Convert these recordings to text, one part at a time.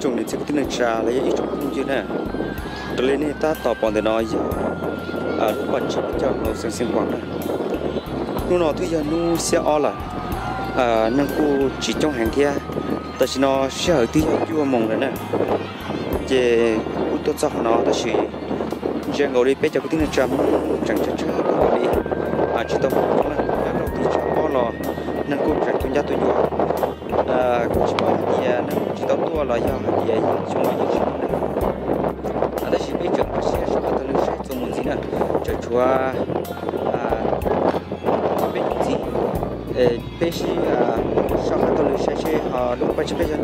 chúng đến sẽ có tin trà lấy ít chúng cũng như nè. Trở lên ta tỏ bọn để nói giờ à lúc bắt chỉ cho nó sinh sinh quảng này nu nó thứ giờ nu xe o là à năng cô chỉ trong hàng kia. Ta chỉ nó sẽ ở tí chưa mong rồi nè. Về u tốt cho nó, ta chỉ giờ ngồi đi bé cho cái tin trà chẳng chắc chắc ngồi đi. À chỉ tao cũng là đầu tiên cho o là năng cô chẳng tôi nhớ tôi nhớ à chỉ bảo thì năng tao tua là do hạt gì chúng mình chỉ này à đây chỉ biết chừng sẽ sẽ cho tôi gì nè cho chúa à biết gì ờ biết gì à sau khi tôi sẽ sẽ họ lúc bây giờ bây giờ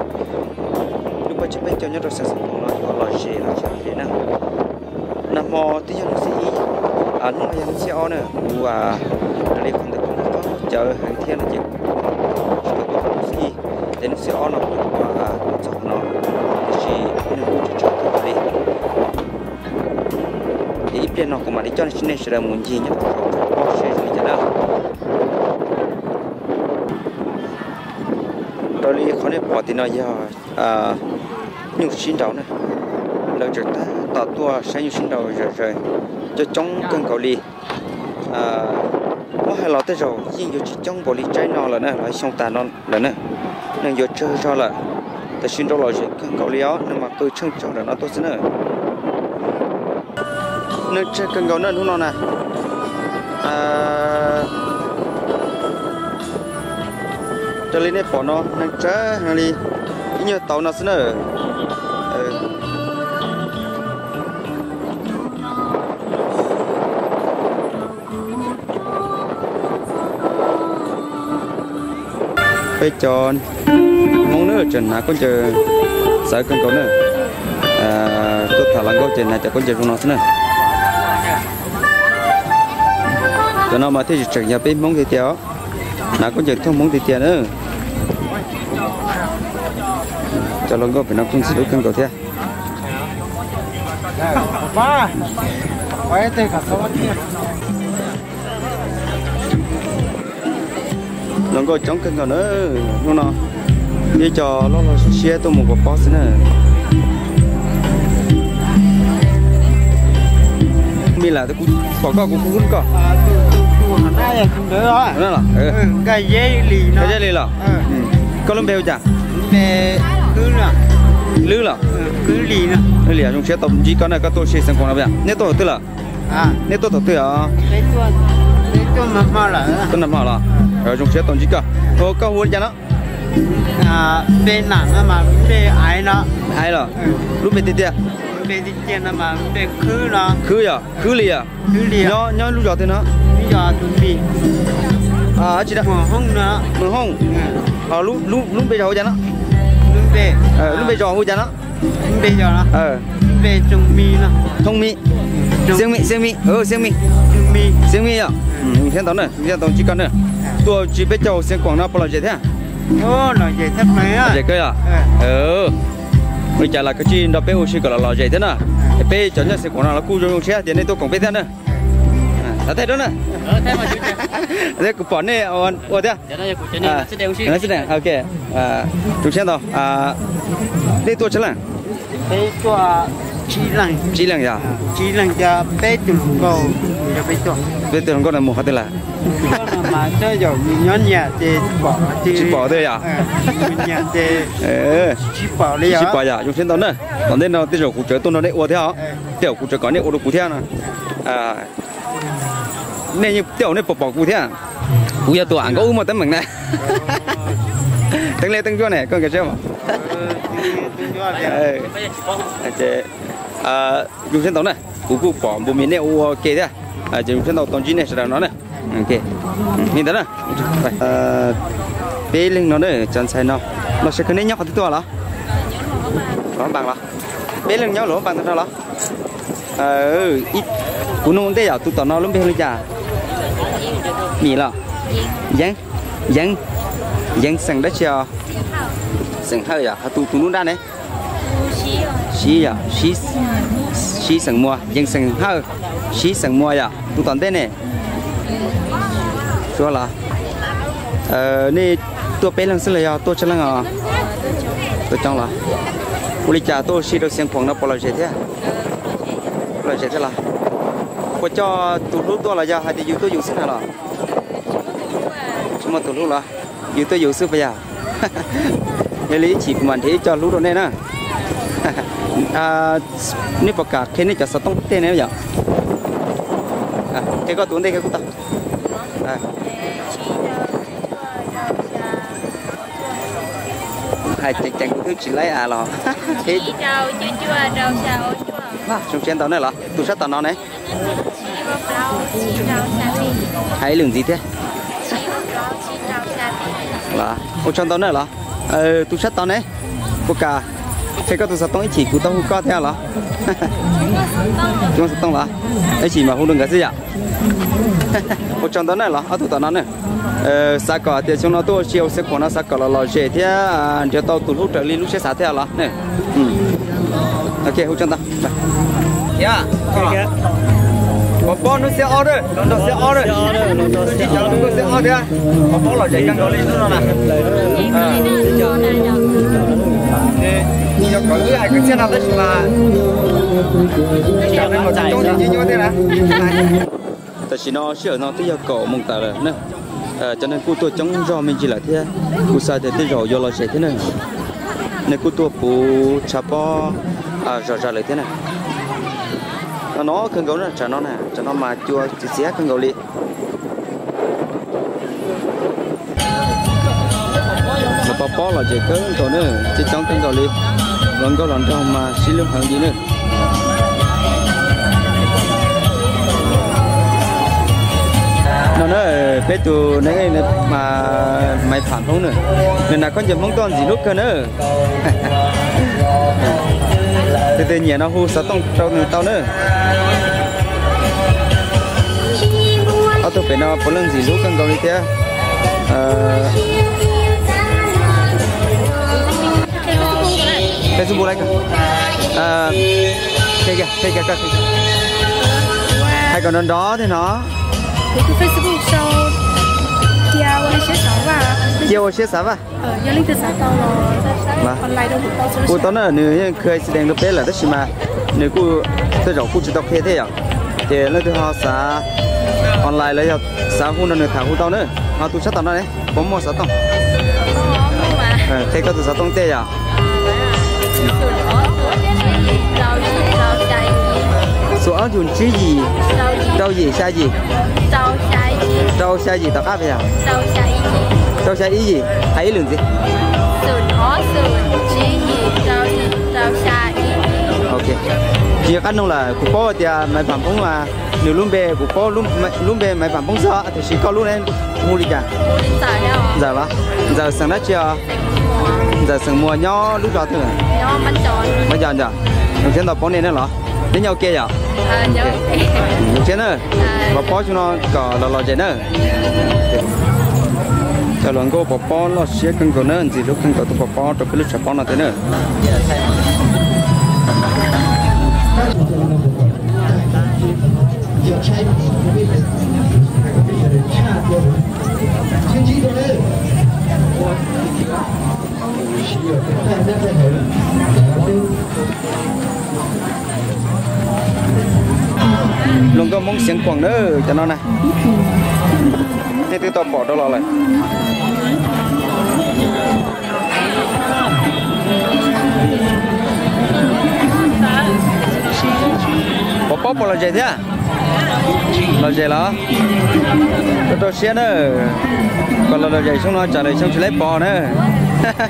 lúc bây giờ bây giờ nhớ được sẽ sẽ còn nói họ là gì là gì thế nè nằm mò tí cho nó sẽ à nó là sẽ on nữa à đây không được không có chờ hàng thiên là gì chỉ có tôi đến sẽ o nó cũng thì nó cũng mà đi cho nên sẽ là muốn gì nhá có sẽ gì cho đâu rồi đi khó nên bỏ thì nó giờ à nhiều xin đầu này lần trước ta tạo tua sẽ nhiều xin đầu rồi rồi cho chống cơn cầu đi à có hai lọ tới rồi nhưng giờ chỉ chống bộ đi trái nó là nè lại xong tàn nó là nè nên giờ chơi cho là ta xin đâu rồi cơn cầu đi đó nhưng mà tôi chân cho là nó tốt nữa nơi chơi cơn cầu nó đúng không nè à cho lên đây bỏ nó nên chơi hàng đi. Nhiều tàu nó nữa ừ. phải chọn mong nữa chân nào con chờ, sợ con cậu nữa à tôi thả lăng câu trên này cho con chờ con nó nữa cho nó mà thấy chuyện nhà bên mong thì tiêu nào có chờ thông mong thì tiêu nữa. Cho nó câu phải nó cũng xử con cầu thế. Ba quay tay cả sáu nó có chống cân cầu nữa nó đi cho nó là xe tôi một cái boss nữa. Mình là tôi cũng bỏ có cũng cũng có đó là cái dây lì nó cái gì? Là ừ. Có lắm bèo chả để cứ là lư là cứ lì nó đây là chúng sẽ tổng chỉ có này có tôi sẽ sang con nào vậy nếu tôi tức là? À. Nếu tôi tôi à lấy tua lấy tua mà mà là tôi nằm là rồi chúng sẽ tổng chỉ cả ô có huấn cho nó. À bên nó mà bên ai nó. Ai là ừ. Lúc bên tiệt bên tiền nó mà bên cứ nó. Khứ à? Khứ lì à? Cứ lì à? Nhớ nhớ lúc giờ thế nó giờ chuẩn bị. À chỉ đã hông nữa. Mừng không ừ. À lúc lúc lúc bây giờ cho nó lúc về ờ lúc bây giờ huấn cho nó lúc bây giờ nó ờ. Về trồng mì nó thông mi. Trồng riêng mi riêng mi. Ừ riêng mi. Mì riêng mi à ừ. Hiện tổng này hiện tổng chỉ cần nữa tôi chỉ biết cho xem quảng nào bao giờ thế à? Ô là vậy thấp này á. Vậy cơ à? Ừ. Bây giờ là cái chuyện đó bé ô sĩ gọi là dậy thế nào? Bé cho nhá sẽ quảng nào là cu trong xe thì nên tôi cũng biết thế nữa đã thấy đó nè ờ thế mà chú chưa đây cũng bỏ nè ổn ổn thế giờ đây cũng cho nên sẽ đều nó sẽ này ok. À chúng xem đâu à đây tôi chơi là cái tua chỉ lăng. Chỉ lần giờ chỉ lăng cho bé tụi cô cho bé tua bây giờ con là một hạt là? Mà cho dầu nhón nhà thì bỏ thì chỉ bỏ thôi à nhà thì chỉ bỏ đi chỉ à bỏ giờ chúng xem đó nè. Còn đây nó bây giờ cũng chơi tôi nó đấy ổn thế hả? Tiểu cũng chơi có này ổn được cũng thế nè à này như tiểu này bỏ bỏ cũng thế à? Bây giờ ăn có một tấm mình này. Tăng lên tăng cho này con cái chơi mà. Ừ chế à dùng sen tàu này. Cú cú bỏ bộ miếng này ok thế à? Dùng sen tàu tàu chín này sẽ là nó này. Ok. Nhìn đó này à bê lên nó đấy chân sai nó nó sẽ cần nhóc cái tua đó nó bằng đó bê lên nhóc lỗ bằng thế đó ờ ít. Cú nông đây à? Tụi tao nó lúc bê lên chả mì là dân dân dân sang đất cho sang hơi à? Tụi tụi nó ra này. Xí à? Xí xí sừng mua. Dân sừng hơ xí sừng mua à? Tu toàn thế này cho là ờ nè tôi bé lần xưa là tôi cho lần à? Tôi trong là uli cha tôi xí đâu xem khoảng nó bỏ lại thế thế bỏ lại thế là có cho tụ lúc tôi là giờ hay thì yêu tôi yêu sức nào là? Chúng mà tụ lúc là yêu tôi yêu sức bây giờ. Nên lý chỉ của mình thế cho lúc đó này nè. À nếu bọc cả khi này cho sao tông tên này vậy à cái có tuấn đây cái cũng ta à. Hai chàng chàng cũng chỉ lấy à lò. Thế trâu chưa chưa trâu sao trong trên tàu này là tụ sát tàu nó này hay lường gì thế? Có trâu chỉ trâu sao đi là là ờ tụ sát tàu này bố cả. Thế có tụ sát tàu ấy chỉ của tàu có theo là chúng sát tàu là ấy chỉ mà không được cái gì ạ? Ô trong tàu này là ở tụ tàu nó này ờ sao cả thì chúng nó tôi chiều sẽ còn nó sao cả là lo dễ thế à cho tàu tụ lúc trở đi lúc sẽ xả theo là nè. Ừ. Ok ô trong tàu yeah bao nó sẽ order nó sẽ order. chỉ cho nó sẽ order. có bao là chạy căng đó lên nữa nè. Cho có cái ai cái xe nào đấy mà. Chẳng nên một trong những như thế này. Tại vì nó sửa nó tới giờ cổ mông tờ rồi nè. Cho nên cô tôi chống do mình chỉ là thế. Cô sai thì tới rồi do lo sẽ thế này. Nên cô tôi bù chả bao à rồi rồi lại thế này nó cần gấu nó cho nó nè, cho nó mà chua chỉ xé cần gấu đi mà bỏ bỏ là chỉ có chỗ nữa chỉ trong cần gấu đi vẫn có lần trong mà xí lương hàng gì nữa. Nó nói bé tù nãy mà mày phản không nữa. Nên là con giờ mong con gì lúc cơ nữa. từ từ nhẹ nó hú sao tông trâu nữa tao nữa ở tôi phải nó có lần gì lúc cần cầu đi thế cái số bộ lại cả cái kìa cái kìa cái kìa hay còn đơn đó thì nó Facebook sau ở xe sáu à gia linh từ sáu tàu rồi còn lại đâu tàu số cô tao nữa nếu khơi sẽ đang được bé là đó chỉ mà. Nếu cô tôi rõ cô chỉ đọc thế thế à? Thì nó tôi họ xã online lấy học xã khu nó thả khu tao nữa. Họ tu sát tao này có một sát tao thế có tu sát tông tê à? Số áo dùng chứ gì? Đâu gì? Sai gì đâu sai gì tao khác vậy à? Trâu sai gì? Đâu sai ý gì? Thấy lượng gì? Sườn ó sườn chỉ gì? Trâu gì trâu sai gì? Ok. Chỉ có nông là cụ có thì máy phạm bóng mà nếu luôn về cụ có luôn luôn về máy phạm bóng sợ thì chỉ có luôn em mua đi cả mua đến giờ đâu giờ là giờ sáng đó chưa? Giờ sáng mua nhỏ lúc đó thôi nó bánh tròn. Bây giờ giờ đầu tiên là bóng này nữa hả đến nhau kia à ờ nhớ đầu tiên nữa và bó cho nó có là là gì nữa cho lần cô bỏ bó nó sẽ cần có nữa gì lúc cần có tụ bỏ bó cho cái lúc chả bó nó thế nữa luôn có muốn xiên quần nữa cho nó này. Thế tôi tao bỏ đâu là lại. Bỏ bỏ bỏ là gì thế à? Là gì đó tôi tôi xiên nữa còn là là gì xong nó, trả lời xong chỉ lấy bò nữa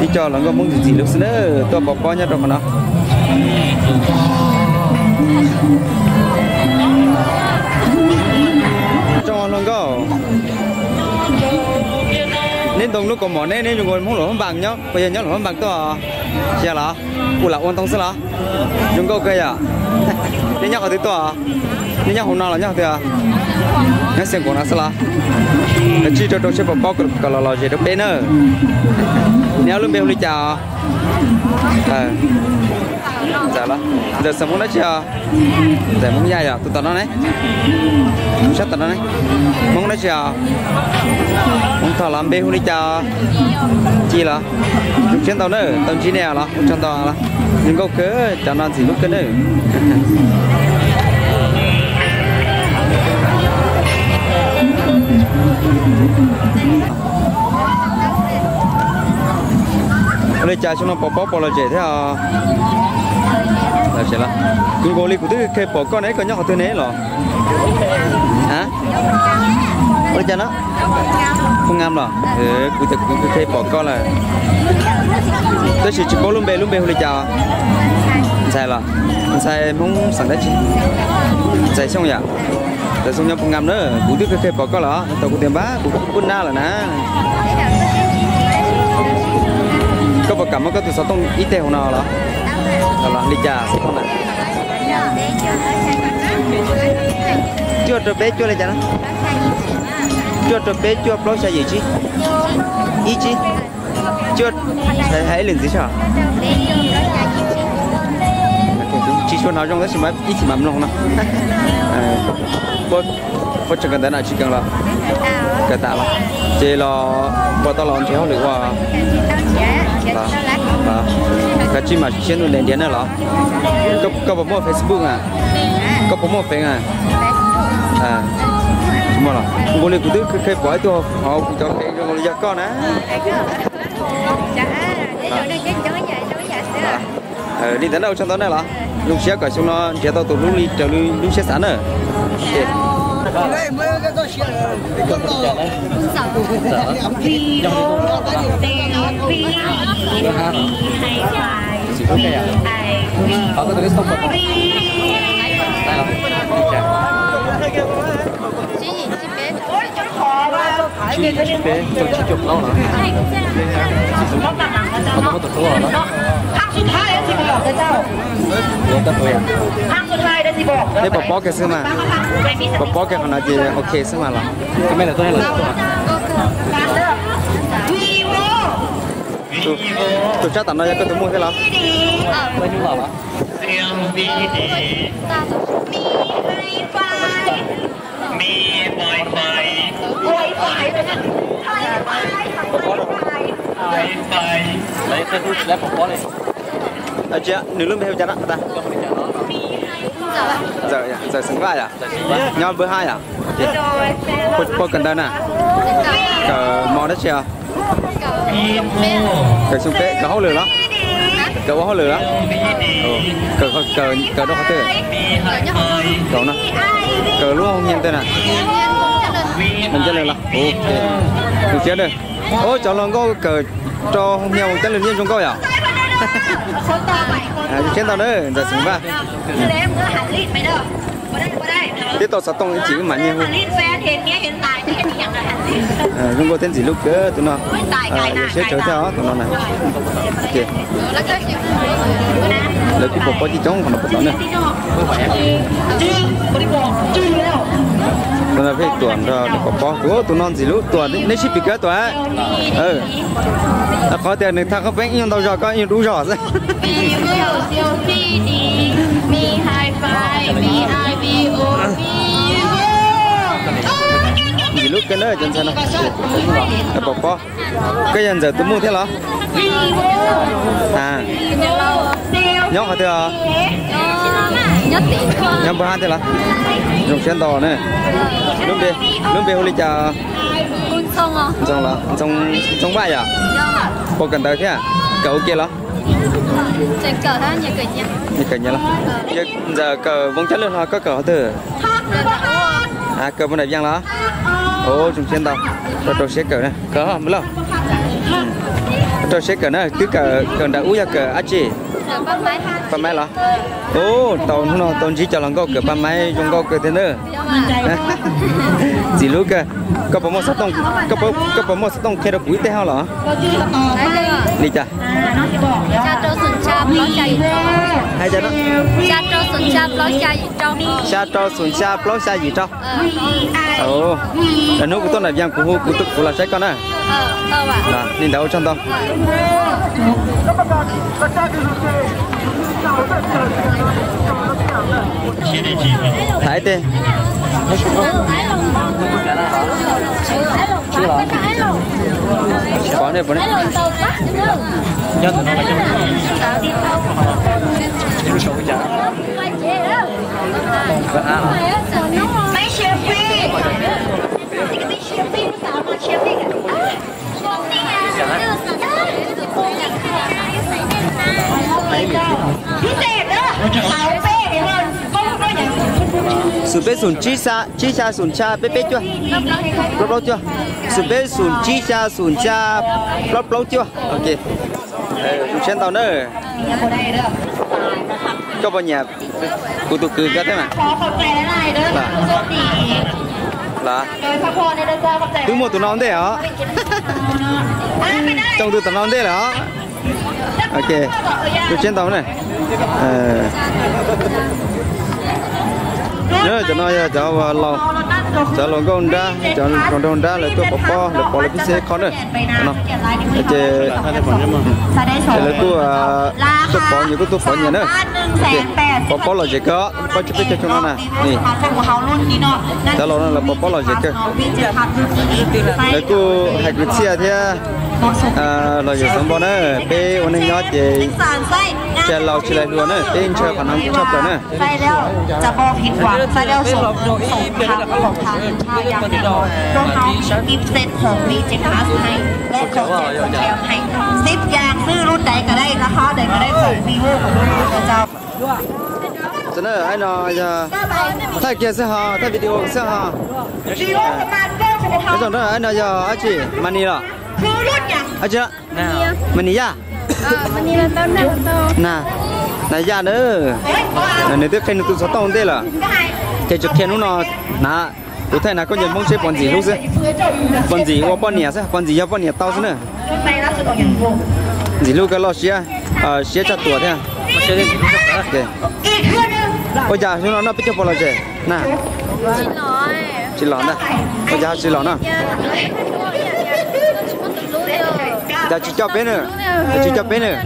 đi cho là có muốn gì gì lúc nữa tôi bỏ bò nhá, rồi mà nó nên đồng lúc có mỏ nên nên chúng tôi muốn lỗ bằng nhá. Bây giờ nhá lỗ bằng to à. xe là u là ôn tông xe là. Chúng à? tôi cây à? Nên nhá ở tôi to nên nhá hôm nào là nhá thì à? Nó xem của nó xe là. Chỉ cho tôi sẽ bảo bóc cái lò lò gì đó bên nữa nếu luôn bên đi chào. Ờ giờ là giờ sao muốn nói chưa giờ muốn dài à tụi tao nó đấy muốn sát tao nó đấy muốn nói chưa muốn thọ làm bên đi chờ chi là? Chúng trên tao nữa tao chi nè là cũng trên tao là. Nhưng câu cớ cho nó gì lúc cái nữa. Lấy trà cho nó bỏ bỏ bỏ thật sự là cứ gọi của tôi kẹp bỏ con ấy còn nhóc của tôi nấy rồi hả? Ôi, cha nó. Không ngam rồi ừ, cứ cụ thực cứ kẹp bỏ con là tôi chỉ chỉ có luôn bề luôn bề hồi chào sai rồi sai muốn sẵn đấy chứ sai xong vậy tại xong nhau không ngam nữa? Cụ tức kẹp bỏ con là tao cũng tiền bá cụ cũng quân na là nè. Có vật cảm có từ sáu tông ít tèo nào đó là đi trà sẽ không ạ chưa trở bé chưa lấy chả nó chưa trở bé chưa bao xa gì chứ? Ý chứ? Chưa. Hãy hãy lên gì sao? Chỉ số nào trong đó mà ít mà không nào bớt bớt chẳng cần đến nào chỉ cần là cái tạ là chỉ là tao làm chéo được qua cái chi mà trên nó lên điện nữa là có có bộ mua Facebook à? Có bộ mua Facebook à? À. Chúng mà là cô lấy cũng cứ cái bỏ tôi họ cũng cho cái cho người con á. Ờ đi đến đâu trong đó này là lúc xe cởi xuống nó chế tao tụi lúc đi chờ lúc lúc xe sẵn rồi. 好，那这里送过来。来了，谢谢。去去呗，就去就不到了。好多好多多了。我的朋友。thế bỏ cái xưa mà. Bỏ bó cái còn là gì, ok xưa mà là cái mấy tôi hay là tôi à? chắc tạm đây có tôi mua thế lắm. Bao nhiêu bảo Hãy subscribe cho kênh Ghiền Mì Gõ Để không bỏ lỡ những video hấp dẫn giờ giờ sừng vai à? Nhau bữa hai à? Ok. Cô cần đơn à? Cờ mò đất chưa cờ sung tế cờ hấu lửa đó cờ hấu lửa đó cờ cờ cờ đâu có tên cờ nó cờ luôn không nhìn tên à? Mình chơi lên là ok. Mình chơi đây ôi, cháu lần có cờ cho không nhiều chân lên nhiên chúng coi à? à trên tàu nữa giờ sừng va คือแล้วเมื่อหันลีดไปเด้อบ่ได้บ่ได้ tiếp tục sát tông chỉ mà nhiều หันลีดแฟนเห็นเมียเห็นตายจะเห็นอย่างไรหันลีด à chúng có tên gì lúc cơ tụi nó à sẽ trở theo tụi nó này ok lấy cái bộ chỉ chống còn một bộ nữa จื้อบริบอกจื้อแล้ว nó là phải tuần rồi có có có tụi non gì lúc tuần nên chỉ bị cái tuổi ừ. Có tiền thì thằng có bánh nhưng tao giờ có nhiều đủ rõ rồi. Gì lúc cái nơi chân nó nó bỏ bỏ cái dần giờ tôi mua thế hả à nhóm phải thừa nhóm nhóc bữa hai thế là? Dùng sen đỏ này lương bê lương bê holi chả xong à xong là xong xong vậy à? Có cần tới thế à? Cậu kia là trên cờ ha nhà cờ nhà nhà cờ nhà là giờ cờ vẫn chất luôn ha có cờ từ à cờ bên này giang là ô dùng sen đỏ rồi đầu sẽ cờ này cờ hả? Mới lâu. Ừ cho xe cái này cứ cả cần đã uống cả ác chị. Ba máy là ô tàu nó tàu chỉ cho lòng câu cái ba máy dùng câu cái thế nữa. Chỉ lúc cả có bấm một sắt tông có bấm có bấm một sắt tông kẹo quý thế hả? lỏ đi cha cha cho sườn cha lót cha gì hay cha đó cha cho sườn cha lót cha gì trong cha cho sườn cha lót cha gì trong ồ là nước của tôi là giang của hô của tôi của là trái con à là nên đâu trong tông Thank you thái tê chưa lắm quá đẹp quá đấy nhân nó phải Hãy subscribe cho kênh Ghiền Mì Gõ Để không bỏ lỡ những video hấp dẫn sụp bê sùn chi sa chi sa sùn cha bê bê chưa lóc lóc chưa sụp bê sùn chi sa sùn cha lóc lóc chưa ok. Chúng xem tàu nữa cho vào nhà. Cụ tụ cười ra thế mà. Là là cứ một tụi non thế hả? Trong tụi tụi nó thế hả? Ok. Chúng xem tàu này cho nó, cho ờ, lo cho lo con ra cho con con ra là tôi bỏ bỏ là bỏ là cái xe khó nữa nó. Chế chế là tôi ờ, tôi bỏ nhiều cái tôi bỏ nhiều nữa bỏ bỏ là gì cơ bỏ chút cái cho nó nè. Nè. Cho lo là bỏ bỏ là gì cơ là tôi hai cái xe thế à là giờ sống bọn nữa bé ôn anh nhót gì chè lầu chè luôn nữa tên chờ phản ứng chọc rồi nè, sai đeo chả bò hình quả sai đeo sổ sổ thang sổ thang thang yang đeo đô nó kim sen sổ mi hay lô sổ chè hay ship yang sư luôn đấy cả đây là ho cả đây sổ mi vô của luôn của chào cho anh nói thay kia sẽ thay video sẽ hò. Thế rồi đó anh nói anh chị? Mani rồi aja nah mania mania tao nah này dạ ra nữa nếu tiếp khen tụi sáu tao thế là thì chụp khen nó nà cụ thể là có nhận mong chế bọn gì lúc chứ bọn gì qua bọn nhà chứ bọn gì ra bọn nhà tao chứ nữa? Gì lúc cái lo xía? Ờ xía chặt tuổi thế à? Ôi giờ chúng nó nó biết cho bọn là gì nè chị lỏn đây. Ôi giờ chị lỏn à đã chỉ cho bên nữa. Chỉ cho bên nữa.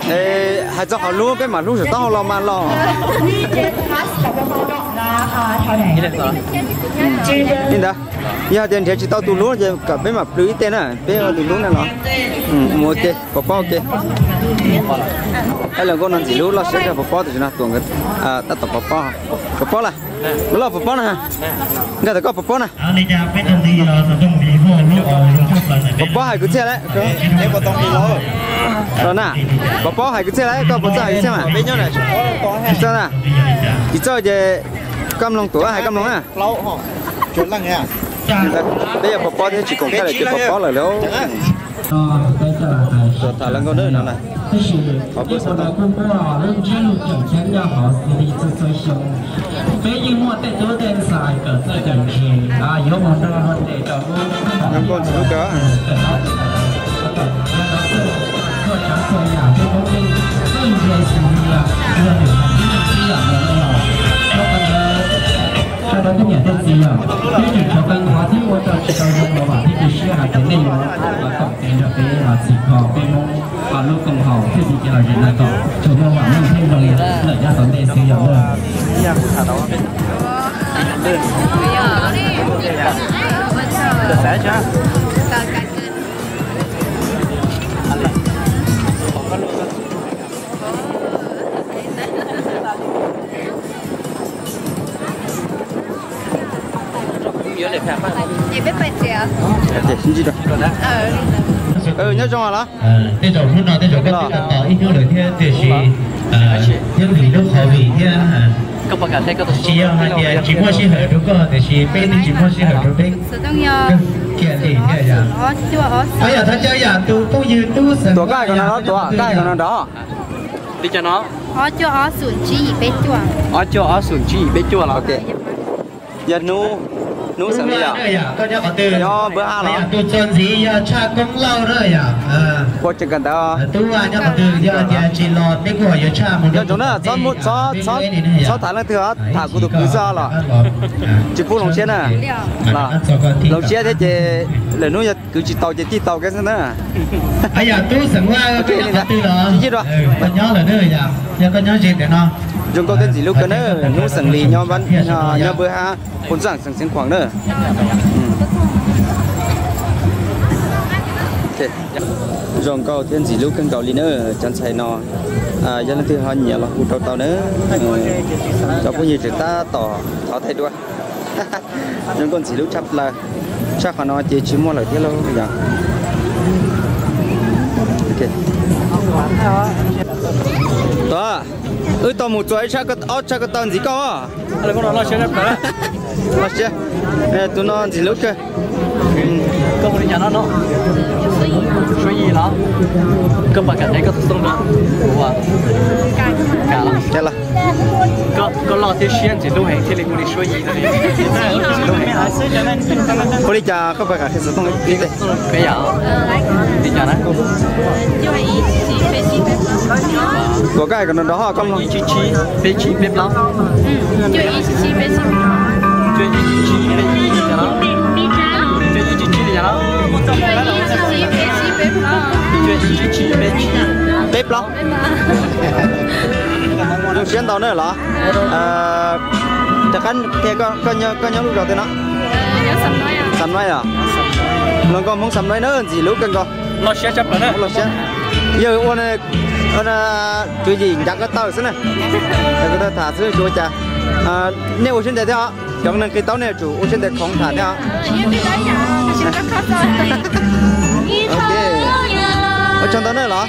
Thế hãy cho họ luôn cái mà luôn sẽ tao lo mà lo. Nhìn đã. Giờ tiền thế chỉ tao tu luôn giờ cả bên mà lưỡi tên à bên là tu luôn này nó ừ, mua tiền bỏ bao tiền hay là con ăn gì luôn lo sẽ ra bỏ bao thì chúng ta tuồng cái à ta tập bỏ bao bỏ bao là. Lo bỏ bao nè. Cái ta có bỏ bao nè bà bó hai cái xe đấy cơ em có tông đi lỗ rồi. Nè bà bó hai cái xe đấy có à? bó hai cái xe mà. Bên nhau này. Chỉ cho nè chỉ cho cái cam long tuổi hai cam long à lâu hả? Chuyện lăng nha bây giờ bà bó thì chỉ còn cái này chứ bà bó là nếu rồi thả lăng con nữa nào này. Họ bước sang đây 这一幕在昨天上个这个是啊，有我这个地方。con chú cá sau đó những nhà dân sinh là chương trình cho văn hóa thiết ô tô sau đó có bản thiết kế hạ tầng này và tổng thể là cái là chỉ có cái môn và lúc cùng hậu thiết bị là gì là tổng chúng ta bảo mình thêm vào là ra tổng đề sinh là nhà cũng thả đó lươn được sẽ chưa biết bài chị ạ? Chị xin chị rồi. Ờ. Ừ, nhớ cho là. Thế chỗ lúc nào thế chỗ cái tên là tỏ ít nhớ lời thế thì chị thiên vị nước khó vị thiên các bạn thấy các chị à chị ờ, chỉ mua xin hở đúng không thì chỉ bên thì chỉ mua xin hở đúng đấy kiện thì thế giờ bây giờ thấy chơi giờ tu tu như tu sửa tổ cái còn nó tổ cái đó? À, đi cho nó. Ở chỗ ở sườn chi bên chùa ở chỗ ở sườn chi bên chùa là ok. Giờ nu nú sẵn đi à Nhớ bữa hai lọ. tu chân gì giờ cha cũng lâu rồi à ờ. Qua chân gần đó tu à nhớ có từ giờ giờ chỉ lọt mấy của giờ cha một giờ chúng nó xót một xót xót xót thả lên thừa thả của tụi cứ ra là chỉ phụ lòng xe nè là lòng xe thế chị là nó cứ chỉ tàu chỉ chỉ tàu cái nữa bây giờ tu sẵn qua có từ đó Chị rồi. có nhớ là nữa giờ giờ có nhớ gì để nó chúng tôi tên gì lúc cái nữa nó sẵn lì nhau vẫn à, nhau bữa ha cuốn sẵn sẵn sẵn khoảng nữa ừ. ok dạ. rồng câu thiên gì lúc cân cầu lì nữa chẳng xài nó à dân thứ hai nhiều là cụ đầu tàu nữa ừ. cho có nhiều chúng ta tỏ tỏ thay đua nhưng con chỉ lúc chắc là chắc là nó chỉ chỉ mua lại thế lâu bây giờ ok. Đó ơi tao một chuỗi chắc cái ớt chắc cái tao gì có à? Là con nó xe đẹp đấy nó Ê, tụi nó gì lúc cơ cơ một nhà nó nó. Suy gì nó cơ mà cả thấy có sông đó wow cả lắm có đi suy gì có phải cả cái sự không đi đây cái gì đi nhà đấy của cái còn đó họ không ý chí chí bé chí lắm chuyện ý chí chí bé chí chuyện ý chí chí bé chí nhà nó chuyện ý chí chí nhà nó lắm được xuyên tàu nữa là à chắc chắn thế có có nhớ có nhớ lúc đầu tên nó. Sắm nói à? Lần con muốn sắm nói nữa gì lúc cần con? Lo xe chấp rồi đấy. Lo xe giờ ôn ôn chuyện gì chắc cái tàu xin này. Cái tàu thả xứ chúa cha. À nếu xin thế theo trong nên cái tàu này chủ xin thế không thả theo. Ok. Ở trong tàu này là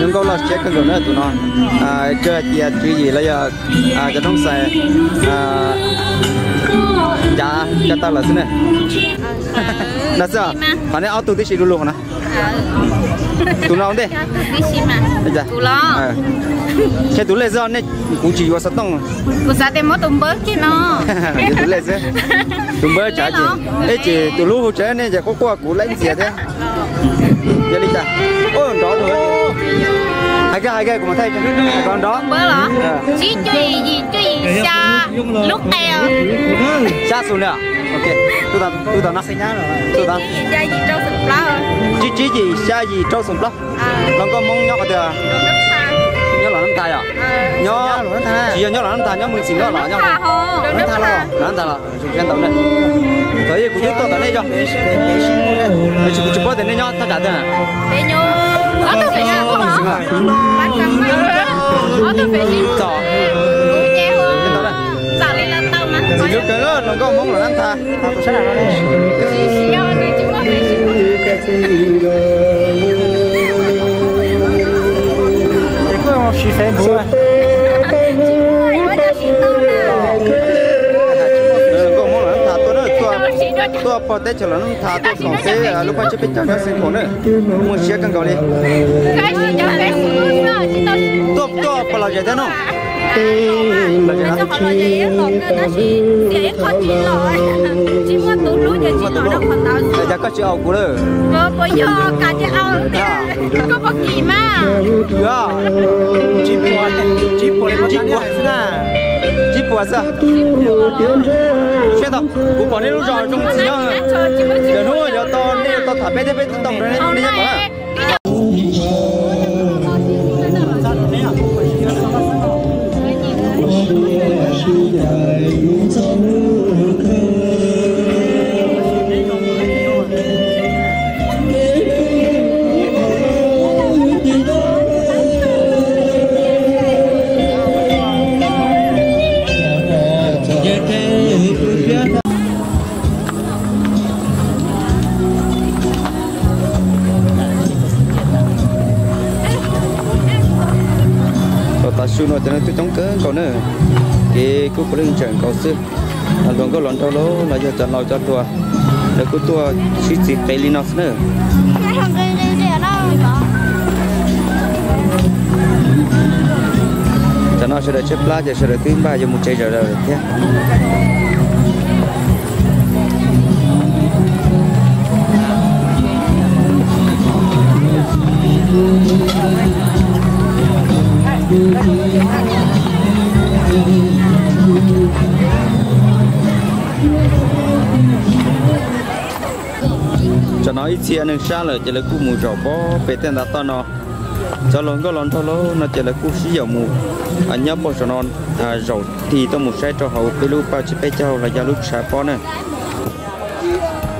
nhưng câu là check cái rồi nữa tụi nó. À cái gì chuyện gì là giờ à cái thông xe. À dạ cái tao là thế này. Là sao bạn ấy auto tí xí luôn luôn hả? tụi nó không đi? Dạ. Cái tụi lệ giờ này cũng chỉ có sát tông Usa tem moto um buck nó. cái tụi lệ giờ tụi bơ trả chị ấy chị tụi lú hỗ trợ này giờ có qua cú lấy gì thế? Giờ đi cha ôi đó rồi hai cái hai cái của mà thay còn đó Bơ lọ. Chỉ chơi gì chơi xa lúc tèo. xa xuống nữa ok tôi tao tôi tao nó tôi tao Gì chơi gì trong sụp lá. chỉ chỉ gì xa gì trâu sùng đó À, nó có mong nhóc ở nhớ là nó thay à nhớ chỉ nhớ là nó thay nhớ mình xin nó là nhớ nó tha. là nó thay là chúng ta tao đây tới cũng biết tôi tới đây cho mình chụp chụp bao tiền đây nhá tao trả tiền à nhô. Ở tôi phải nhà của nó. Bắt mà. Ở tôi phải xin. Trời. Cũng che Cái đó hồ. đây. Dạ lên là tao mà. chỉ lúc cái xin. cái có xí phê bùa Mới cho xin tao nè. nó có mong là nó thay tôi đó tôi Cho xin nó cho. tôi bỏ tay cho nó thay tôi còn thế lúc mà chưa biết chắc nó sinh Cái gì cho. Chỉ bỏ họ nói á, còn nó chỉ dễ khó chỉ lỗi. Chỉ muốn tụi lúa giờ chỉ lỗi đâu còn tao để cho các chị ao cú đó Ờ, bây giờ cả cái ao nè, có bác gì mà. dạ. Chỉ bỏ chỉ bỏ chỉ bỏ chỉ bỏ sao? Xem đâu cũng bỏ đi lúc rồi trong gì đó giờ nó giờ to nên to thả bé bé tông rồi nên nên nhắc cứ lên trận cầu sư là luôn có lon trâu lố là giờ trận lo cho tua để cứ tua chỉ chỉ tay li nó nữa. Cái thằng kia đi đi ở đâu vậy? cho nó nó sẽ được chép lá sẽ được tuyến ba cho một chạy rồi rồi nhé ít xe nên xa là chỉ là cú mù rõ bó, bể tên đã to nó cho lớn có lớn thôi lô nó chỉ là cú xí dầu mù. Anh nhớ bỏ cho nó à rầu thì tôi một xe cho hậu cái lúc bao chỉ bé cho là do lúc xa bó nè.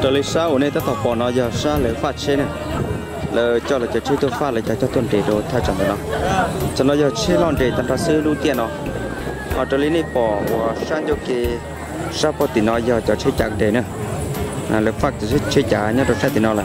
Cho lấy xa ở đây ta thọc bó nó, giờ xa lấy phát xe nè. Là cho là cho chơi tôi phát là cho cho tuần để đồ thay chẳng nó. Cho nó giờ chơi lon để ra sư lưu tiền nó. Ở cho lấy này bỏ sang cho cái sao bỏ tiền nó giờ cho chơi chẳng để nữa à lấy phát sẽ chơi trả nhá rồi sai thì nó là